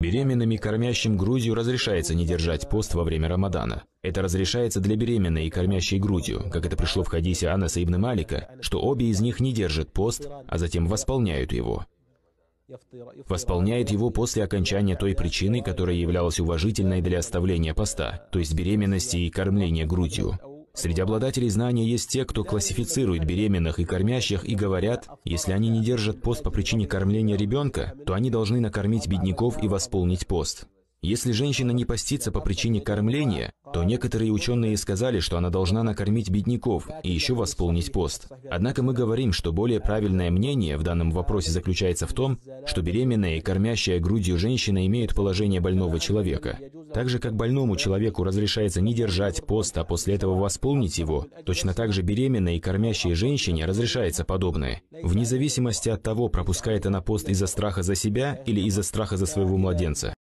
Беременным и кормящим грудью разрешается не держать пост во время Рамадана. Это разрешается для беременной и кормящей грудью, как это пришло в хадисе Анаса ибн Малика, что обе из них не держат пост, а затем восполняют его. Восполняет его после окончания той причины, которая являлась уважительной для оставления поста, то есть беременности и кормления грудью. Среди обладателей знания есть те, кто классифицирует беременных и кормящих и говорят, если они не держат пост по причине кормления ребенка, то они должны накормить бедняков и восполнить пост. Если женщина не постится по причине кормления, то некоторые ученые сказали, что она должна накормить бедняков и еще восполнить пост. Однако мы говорим, что более правильное мнение в данном вопросе заключается в том, что беременная и кормящая грудью женщина имеют положение больного человека. Так же, как больному человеку разрешается не держать пост, а после этого восполнить его, точно так же беременной и кормящей женщине разрешается подобное. Вне зависимости от того, пропускает она пост из-за страха за себя или из-за страха за своего младенца.